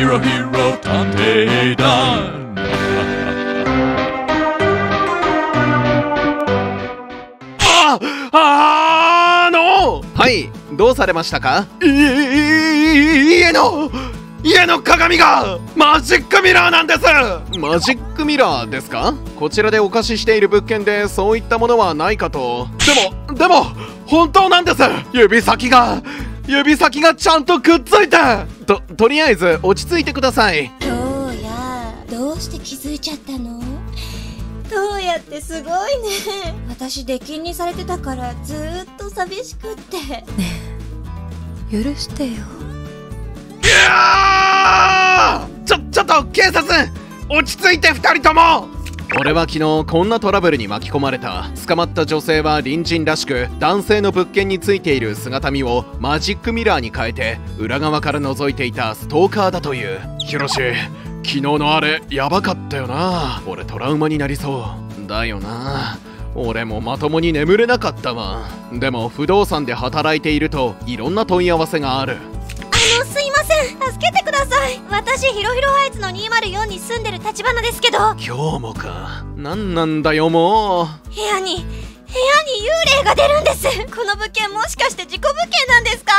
ヒロヒロ探偵団ああのはいどうされましたか？い家の家の鏡がマジックミラーなんですマジックミラーですかこちらでお貸ししている物件でそういったものはないかとでもでも本当なんです指先が指先がちゃんとくっついて。ととりあえず落ち着いてください。どうやどうして気づいちゃったの？どうやってすごいね。私出禁にされてたからずーっと寂しくって。許してよ。いやー！ちょちょっと警察！落ち着いて2人とも俺は昨日こんなトラブルに巻き込まれた。捕まった女性は隣人らしく男性の物件についている姿見をマジックミラーに変えて裏側から覗いていたストーカーだという。ヒロシ昨日のあれヤバかったよな。俺トラウマになりそう。だよな。俺もまともに眠れなかったわ。でも不動産で働いているといろんな問い合わせがあるあのすいません。助けてください。私ヒロヒロハイツの204に住んでる立花ですけど。今日もか。何なんだよもう。部屋に部屋に幽霊が出るんです。この物件もしかして事故物件なんですか？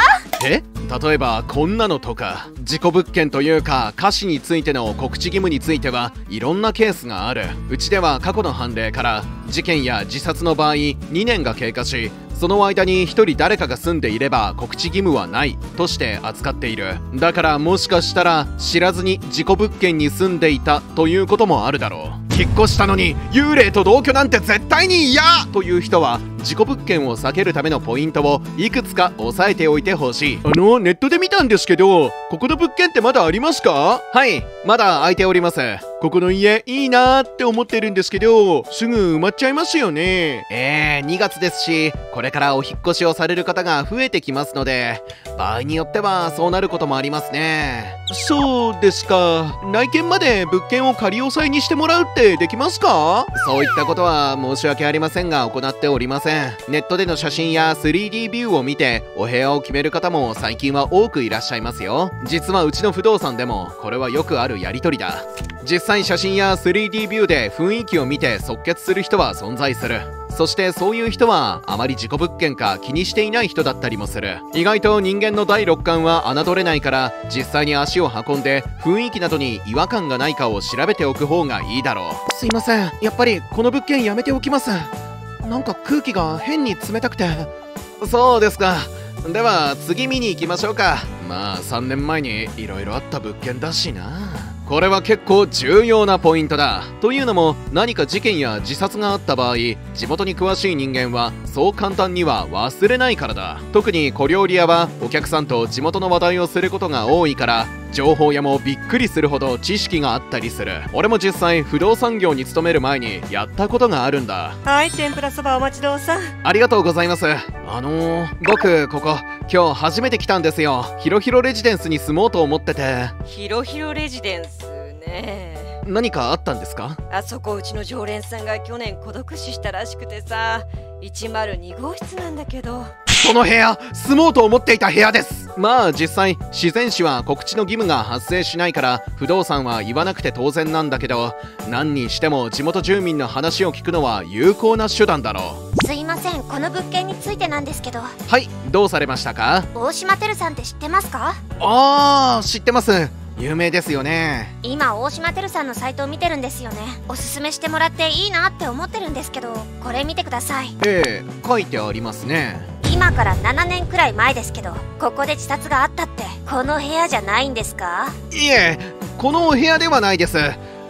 え？例えばこんなのとか。事故物件というか歌詞についての告知義務についてはいろんなケースがある。うちでは過去の判例から事件や自殺の場合2年が経過しその間に1人誰かが住んでいれば告知義務はないとして扱っている。だからもしかしたら知らずに事故物件に住んでいたということもあるだろう。引っ越したのに幽霊と同居なんて絶対に嫌という人は事故物件を避けるためのポイントをいくつか押さえておいてほしい。あのネットで見たんですけどここの物件ってまだありますか？はい。まだ空いております。ここの家いいなーって思ってるんですけどすぐ埋まっちゃいますよね。えー、2月ですしこれからお引っ越しをされる方が増えてきますので場合によってはそうなることもありますね。そうですか。内見まで物件を仮押さえにしてもらうってできますか？そういったことは申し訳ありませんが行っておりません。ネットでの写真や 3D ビューを見てお部屋を決める方も最近は多くいらっしゃいますよ。実はうちの不動産でもこれはよくあるやり取りだ。実際写真や 3D ビューで雰囲気を見て即決する人は存在する。そしてそういう人はあまり事故物件か気にしていない人だったりもする。意外と人間の第六感は侮れないから実際に足を運んで雰囲気などに違和感がないかを調べておく方がいいだろう。すいません。やっぱりこの物件やめておきます。なんか空気が変に冷たくて。そうですか。では次見に行きましょうか。まあ3年前に色々あった物件だしな。これは結構重要なポイントだ。というのも何か事件や自殺があった場合地元に詳しい人間はそう簡単には忘れないからだ。特に小料理屋はお客さんと地元の話題をすることが多いから情報屋もびっくりするほど知識があったりする。俺も実際不動産業に勤める前にやったことがあるんだ。はい天ぷらそばお待ちどうさん。ありがとうございます。あのー、僕ここ今日初めて来たんですよ。ヒロヒロレジデンスに住もうと思ってて。ヒロヒロレジデンスね。何かあったんですか？あそこうちの常連さんが去年孤独死したらしくてさ。102号室なんだけどこの部屋住もうと思っていた部屋です。まあ実際自然死は告知の義務が発生しないから不動産は言わなくて当然なんだけど何にしても地元住民の話を聞くのは有効な手段だろすいません。この物件についてなんですけど。うはいどうされましたか？大島てるさんって知ってますか？あー知ってます。有名ですよね。今大島てるさんのサイトを見てるんですよね。おすすめしてもらっていいなって思ってるんですけどこれ見てください。ええ書いてありますね今から7年くらい前ですけどここで自殺があったってこの部屋じゃないんですか？いえこのお部屋ではないです。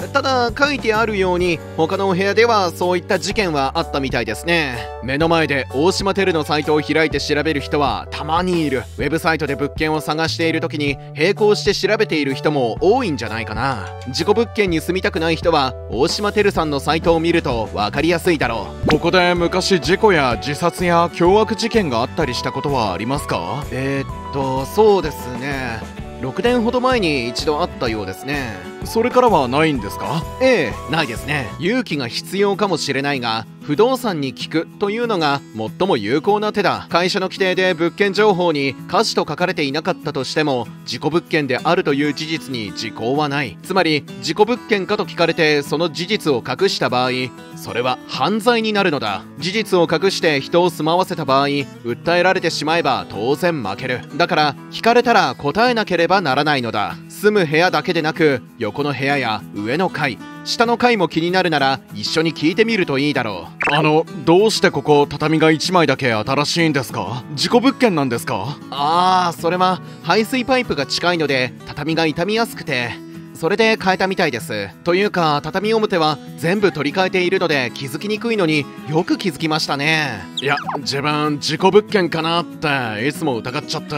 ただ書いてあるように他のお部屋ではそういった事件はあったみたいですね。目の前で大島テルのサイトを開いて調べる人はたまにいるウェブサイトで物件を探している時に並行して調べている人も多いんじゃないかな。事故物件に住みたくない人は大島テルさんのサイトを見ると分かりやすいだろう。ここで昔事故や自殺や凶悪事件があったりしたことはありますか？えー、っとそうですね6年ほど前に一度会ったようですね。それからはないんですか？ええないですね。勇気が必要かもしれないが不動産に聞くというのが最も有効な手だ。会社の規定で物件情報に歌詞と書かれていなかったとしても事故物件であるという事実に時効はない。つまり事故物件かと聞かれてその事実を隠した場合それは犯罪になるのだ。事実を隠して人を住まわせた場合訴えられてしまえば当然負ける。だから聞かれたら答えなければならないのだ。住む部屋だけでなく横の部屋や上の階下の階も気になるなら一緒に聞いてみるといいだろう。あのどうしてここ畳が1枚だけ新しいんですか？事故物件なんですか？ああそれは排水パイプが近いので畳が傷みやすくてそれで変えたみたいです。というか畳表は全部取り替えているので気づきにくいのによく気づきましたね。いや自分事故物件かなっていつも疑っちゃって。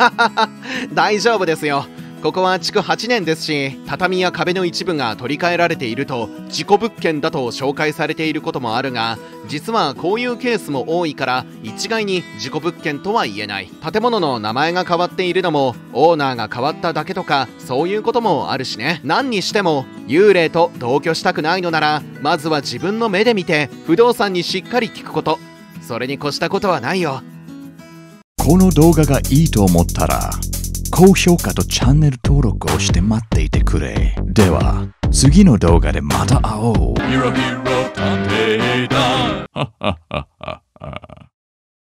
大丈夫ですよここは築8年ですし畳や壁の一部が取り替えられていると事故物件だと紹介されていることもあるが実はこういうケースも多いから一概に事故物件とは言えない。建物の名前が変わっているのもオーナーが変わっただけとかそういうこともあるしね。何にしても幽霊と同居したくないのならまずは自分の目で見て不動産にしっかり聞くこと。それに越したことはないよ。この動画がいいと思ったら高評価とチャンネル登録をして待っていてくれ。では次の動画でまた会おう。